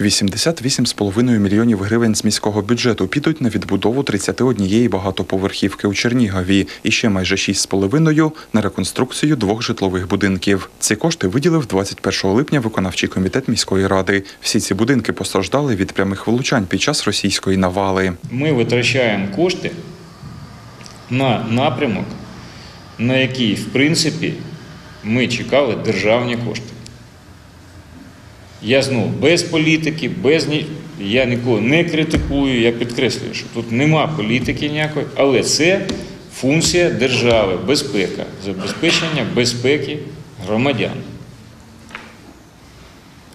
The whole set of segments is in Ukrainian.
88,5 мільйонів гривень з міського бюджету підуть на відбудову 31 багатоповерхівки у Чернігові і ще майже 6,5 на реконструкцію двох житлових будинків. Ці кошти виділив 21 липня виконавчий комітет міської ради. Всі ці будинки постраждали від прямих влучань під час російської навали. Ми витрачаємо кошти на напрямок, на який, в принципі, ми чекали державні кошти. Я знову без політики, без ні... я нікого не критикую, я підкреслюю, що тут нема політики ніякої, але це функція держави, безпека, забезпечення безпеки громадян.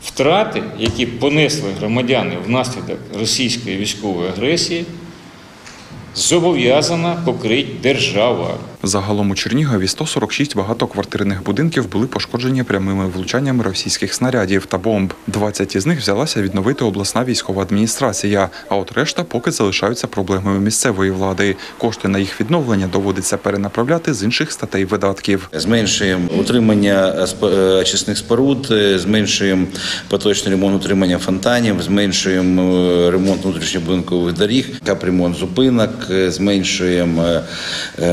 Втрати, які понесли громадяни внаслідок російської військової агресії, зобов'язана покрити держава. Загалом у Чернігові 146 багатоквартирних будинків були пошкоджені прямими влучаннями російських снарядів та бомб. 20 із них взялася відновити обласна військова адміністрація. А от решта поки залишаються проблемами місцевої влади. Кошти на їх відновлення доводиться перенаправляти з інших статей видатків. Зменшуємо утримання е, очисних споруд, е, зменшуємо поточний ремонт утримання фонтанів, зменшуємо е, ремонт внутрішньобудинкових доріг, капремонт зупинок, зменшуємо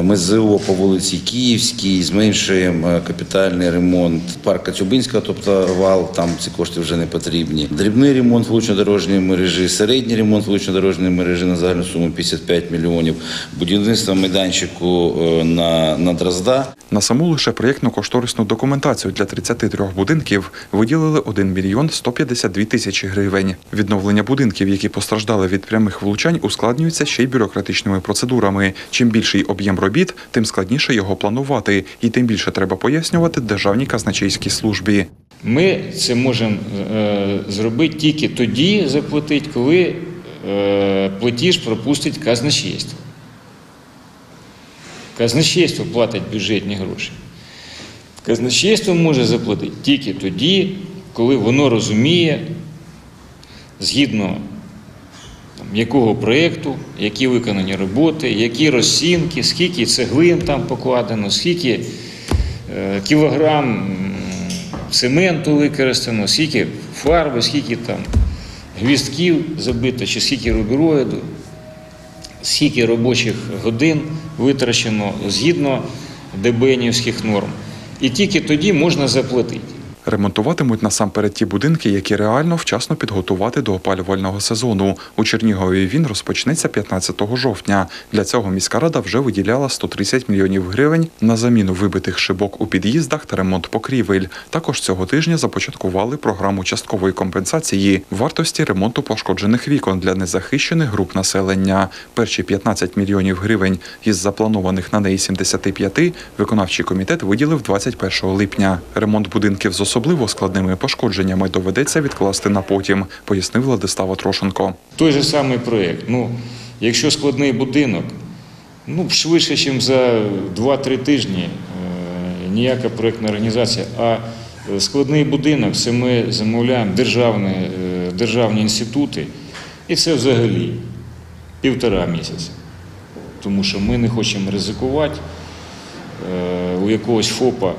МЗО по вулиці Київській, зменшуємо е, капітальний ремонт парка Цюбинського, тобто вал, там ці кошти вже не потрібні. Дрібний ремонт вулично-дорожньої мережі, середній ремонт вулично-дорожньої мережі на загальну суму 55 мільйонів, будівництво майданчику е, на, на Дрозда На саму лише проєктно-кошторисну документацію для 33 будинків виділили 1 мільйон 152 тисячі гривень. Відновлення будинків, які постраждали від прямих влучань, ускладнюється ще й бюрократичними процедурами. Чим більший об'єм робіт, тим складніше його планувати, і тим більше треба пояснювати державній казначейській службі. Ми це можемо е, зробити тільки тоді заплатити, коли е, платіж пропустить казначейство. Казначейство платить бюджетні гроші. Казначейство може заплатити тільки тоді, коли воно розуміє, згідно там, якого проєкту, які виконані роботи, які розцінки, скільки цеглин там покладено, скільки е, кілограм цементу використано, скільки фарби, скільки там гвістків забито, чи скільки рубероїду, скільки робочих годин витрачено згідно ДБНівських норм. І тільки тоді можна заплатити. Ремонтуватимуть насамперед ті будинки, які реально вчасно підготувати до опалювального сезону. У Чернігові він розпочнеться 15 жовтня. Для цього міська рада вже виділяла 130 мільйонів гривень на заміну вибитих шибок у під'їздах та ремонт покрівель. Також цього тижня започаткували програму часткової компенсації вартості ремонту пошкоджених вікон для незахищених груп населення. Перші 15 мільйонів гривень із запланованих на неї 75 виконавчий комітет виділив 21 липня. Ремонт будинків з особливо складними пошкодженнями доведеться відкласти на потім, пояснив Владислав Трошенко. Той же самий проєкт. Ну, якщо складний будинок, ну, швидше, ніж за 2-3 тижні, е, ніяка проєктна організація. А е, складний будинок це ми замовляємо державні, е, державні інститути, і це взагалі півтора місяця. Тому що ми не хочемо ризикувати у якогось ФОПа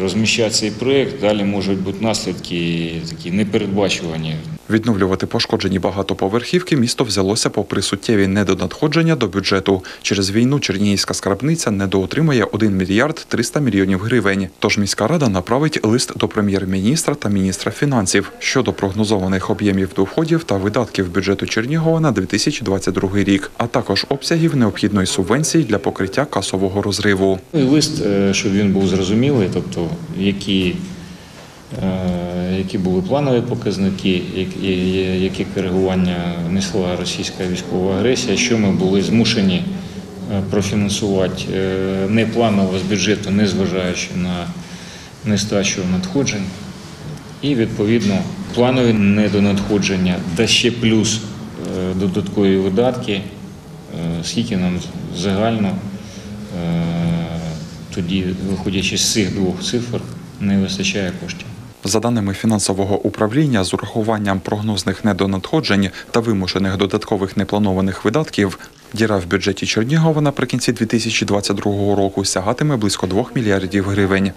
розміщати цей проєкт, далі можуть бути наслідки такі непередбачувані. Відновлювати пошкоджені багатоповерхівки місто взялося попри суттєві недонадходження до бюджету. Через війну Чернігівська скарбниця недоотримає 1 мільярд 300 мільйонів гривень. Тож міська рада направить лист до прем'єр-міністра та міністра фінансів щодо прогнозованих об'ємів доходів та видатків бюджету Чернігова на 2022 рік, а також обсягів необхідної субвенції для покриття касового розриву. Лист, е, щоб він був зрозумілий, тобто які, які були планові показники, які, коригування несла російська військова агресія, що ми були змушені е, профінансувати е, непланово з бюджету, незважаючи на нестачу надходжень. І відповідно планові недонадходження, та ще плюс е, додаткові видатки, е, скільки нам загально е, тоді, виходячи з цих двох цифр, не вистачає коштів. За даними фінансового управління, з урахуванням прогнозних недонадходжень та вимушених додаткових непланованих видатків, діра в бюджеті Чернігова наприкінці 2022 року сягатиме близько 2 мільярдів гривень.